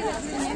Thank you.